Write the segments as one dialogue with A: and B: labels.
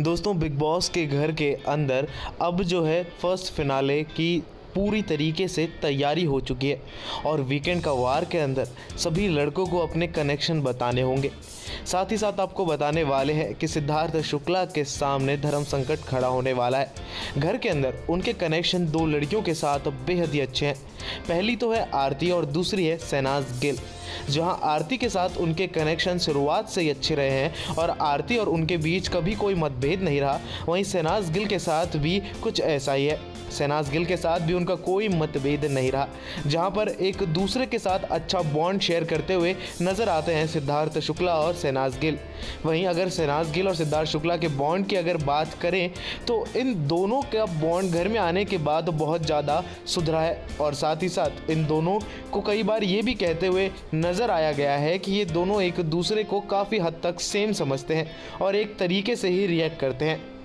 A: दोस्तों big boss के घर के अंदर अब जो है फ़र्स्ट फिनाले की पूरी तरीके से तैयारी हो चुकी है और वीकेंड का वार के अंदर सभी लड़कों को अपने कनेक्शन बताने होंगे। साथ ही साथ आपको बताने वाले हैं कि सिद्धार्थ शुक्ला के सामने धर्म संकट खड़ा होने वाला है। घर के अंदर उनके कनेक्शन दो लड़कियों के साथ बेहद ही अच्छे हैं। पहली तो है आरती और दूसरी है सैनाज गिल, जहाँ आरती के साथ उनके कनेक्शन शुरुआत से ही अच्छे रहे हैं और आरती और उनके बीच कभी कोई मतभेद नहीं रहा। वहीं सैनाज गिल के साथ भी कुछ ऐसा ही है। शहनाज गिल के साथ भी उनका कोई मतभेद नहीं रहा, जहाँ पर एक दूसरे के साथ अच्छा बॉन्ड शेयर करते हुए नज़र आते हैं सिद्धार्थ शुक्ला और शहनाज गिल। वहीं अगर शहनाज गिल और सिद्धार्थ शुक्ला के बॉन्ड की अगर बात करें तो इन दोनों का बॉन्ड घर में आने के बाद बहुत ज़्यादा सुधरा है, और साथ ही साथ इन दोनों को कई बार ये भी कहते हुए नज़र आया गया है कि ये दोनों एक दूसरे को काफ़ी हद तक सेम समझते हैं और एक तरीके से ही रिएक्ट करते हैं।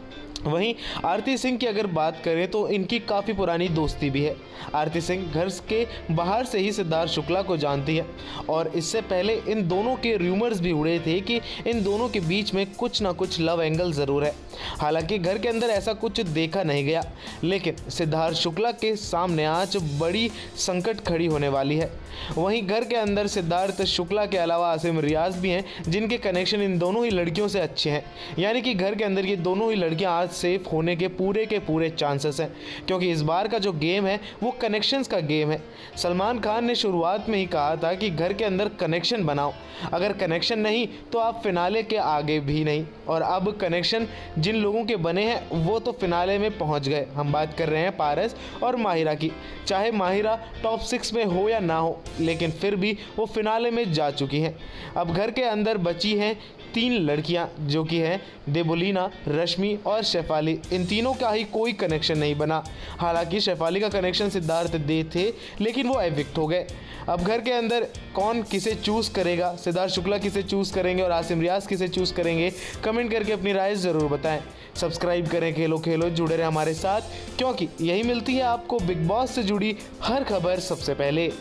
A: वहीं आरती सिंह की अगर बात करें तो इनकी काफ़ी पुरानी दोस्ती भी है। आरती सिंह घर के बाहर से ही सिद्धार्थ शुक्ला को जानती है और इससे पहले इन दोनों के र्यूमर्स भी उड़े थे कि इन दोनों के बीच में कुछ ना कुछ लव एंगल ज़रूर है। हालाँकि घर के अंदर ऐसा कुछ देखा नहीं गया, लेकिन सिद्धार्थ शुक्ला के सामने आज बड़ी संकट खड़ी होने वाली है। वहीं घर के अंदर सिद्धार्थ शुक्ला के अलावा आसिम रियाज भी हैं, जिनके कनेक्शन इन दोनों ही लड़कियों से अच्छे हैं। यानी कि घर के अंदर ये दोनों ही लड़कियाँ आज सेफ़ होने के पूरे के पूरे चांसेस हैं। क्योंकि इस बार का जो गेम है, वो कनेक्शंस का गेम है। सलमान खान ने शुरुआत में ही कहा था कि घर के अंदर कनेक्शन बनाओ। अगर कनेक्शन नहीं तो आप फिनाले के आगे भी नहीं। और अब कनेक्शन जिन लोगों के बने हैं, वो तो फिनाले में पहुँच गए। हम बात कर रहे हैं पारस और माहिरा की। चाहे माहिरा टॉप सिक्स में हो या ना हो, लेकिन फिर भी वो फिनाले में जा चुकी हैं। अब घर के अंदर बची हैं तीन लड़कियाँ, जो कि हैं देबोलीना, रश्मि और शेफाली इन तीनों का ही कोई कनेक्शन नहीं बना। हालाँकि शेफाली का कनेक्शन सिद्धार्थ दे थे, लेकिन वो एविक्ट हो गए। अब घर के अंदर कौन किसे चूज़ करेगा? सिद्धार्थ शुक्ला किसे चूज़ करेंगे और आसिम रियाज किसे चूज़ करेंगे? कमेंट करके अपनी राय ज़रूर बताएँ। सब्सक्राइब करें, खेलो खेलो, जुड़े रहे हमारे साथ, क्योंकि यही मिलती है आपको बिग बॉस से जुड़ी हर खबर सबसे पहले।